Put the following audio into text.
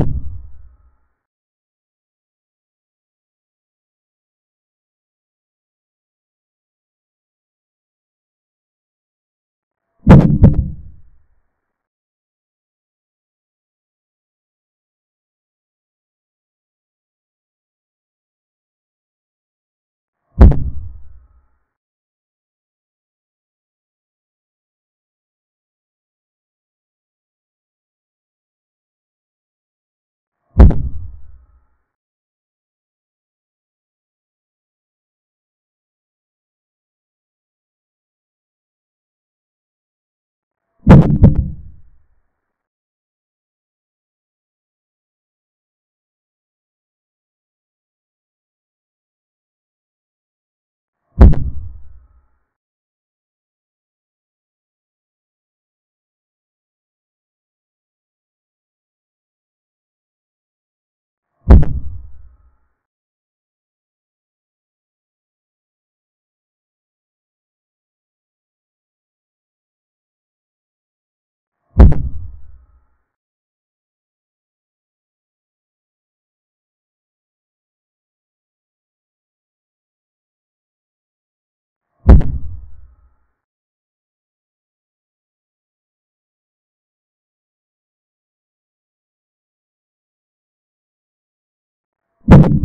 you you